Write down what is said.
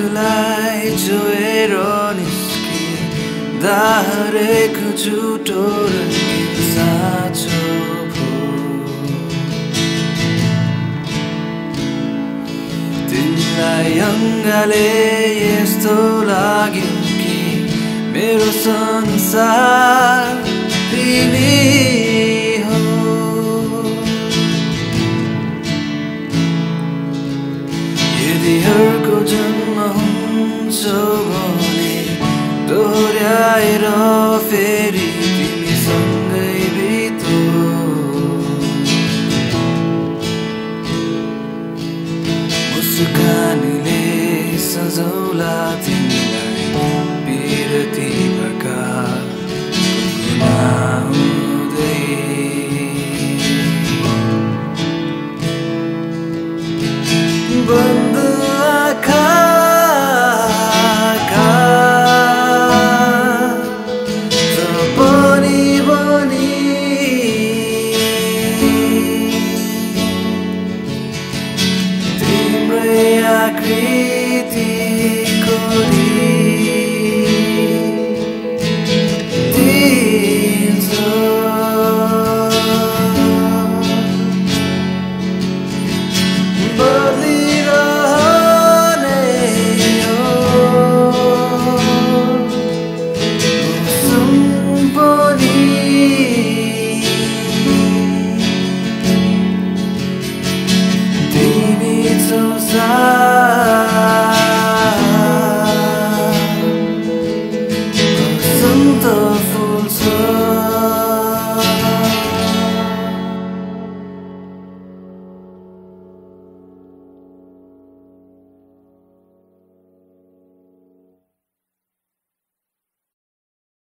आँखलाई जोएर दाहरेको झुटो र साँचो तिमीलाई अङ्गाले यस्तो लाग्यो कि मेरो संसार तिमी जन्म हुन्छ भने दोहोऱ्याएर फेरि तिमीसँगै बितो। मुस्कानले सजौला तिमीलाई पिरतीका गुनाउँदै बन्द critico di Dinzo Bordirone oh Sun boni